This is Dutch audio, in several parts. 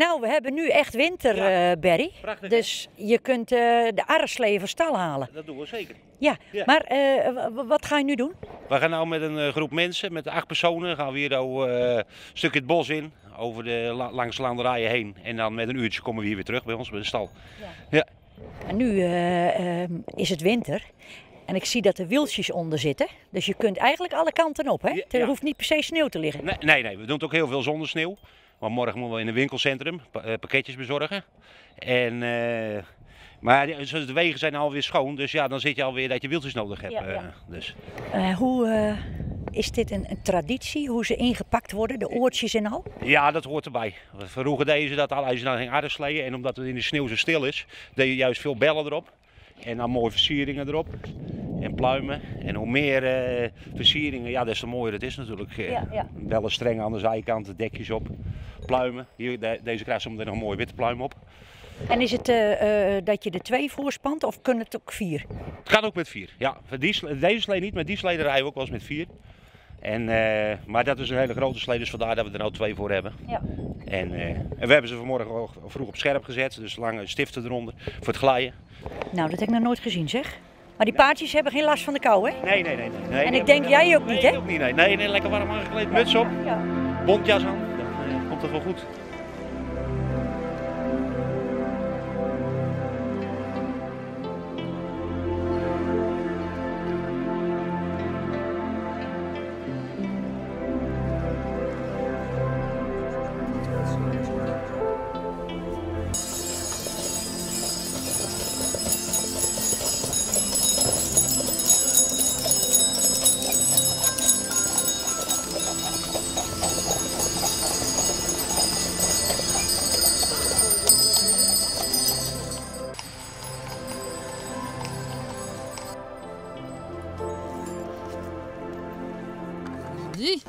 Nou, we hebben nu echt winter, Ja. eh, Barry. Prachtig, hè? Dus je kunt eh, de arreslee van stal halen. Dat doen we zeker. Ja, Ja. maar eh, wat ga je nu doen? We gaan nou met een groep mensen, met acht personen, gaan we hier nou, een stukje het bos in, over de, la- langs de landerijen heen. En dan met een uurtje komen we hier weer terug bij ons, bij de stal. En nu eh, ehm, is het winter. En ik zie dat er wieltjes onder zitten. Dus je kunt eigenlijk alle kanten op. Hè? Ja, Er ja. hoeft niet per se sneeuw te liggen. Nee, nee, nee, we doen het ook heel veel zonder sneeuw. Want morgen moeten we in een winkelcentrum eh, pakketjes bezorgen. En, eh, maar de wegen zijn alweer schoon, dus ja, dan zit je alweer dat je wieltjes nodig hebt. Ja, eh, ja. dus. Eh, hoe eh, is dit een, een traditie? Hoe ze ingepakt worden, de oortjes en al? Ja, dat hoort erbij. Vroeger deden ze dat al als je dan ging aardesleeën. En omdat het in de sneeuw zo stil is, deed je juist veel bellen erop. En dan mooie versieringen erop. En pluimen. En hoe meer eh, versieringen, ja, des te mooier het is natuurlijk. Eh, Ja, ja. Bellen streng aan de zijkant, de dekjes op. Pluimen. Hier, de- deze krijgt zometeen nog een mooie witte pluim op. En is het eh, dat je er twee voorspant of kunnen het ook vier? Het kan ook met vier. Ja, die, deze slee niet, maar die slee rijden we ook wel eens met vier. En, maar dat is een hele grote slee, dus vandaar dat we er nou twee voor hebben. Ja. En, en we hebben ze vanmorgen vroeg op scherp gezet, dus lange stiften eronder voor het glijden. Nou, dat heb ik nog nooit gezien zeg. Maar die paardjes hebben geen last van de kou, hè? Nee, nee, nee. nee, nee En ik denk jij ook niet, nee, hè? ook niet, nee. Nee, nee, lekker warm aangekleed, muts op, Ja. bontjas aan, dan komt het wel goed.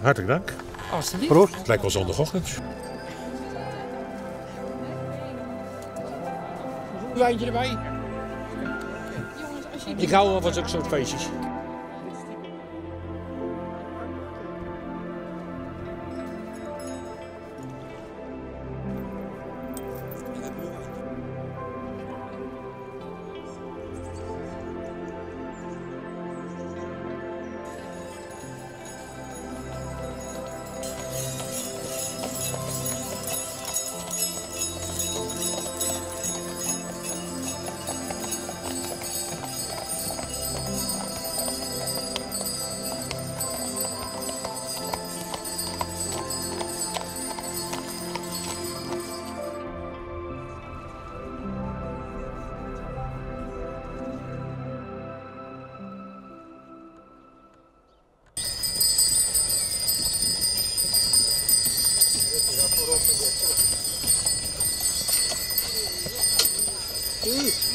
Hartelijk dank. alsjeblieft. Proost. Het lijkt wel zondagochtend. Wijntje erbij. Ik hou wel van zulke soort feestjes. Ooh.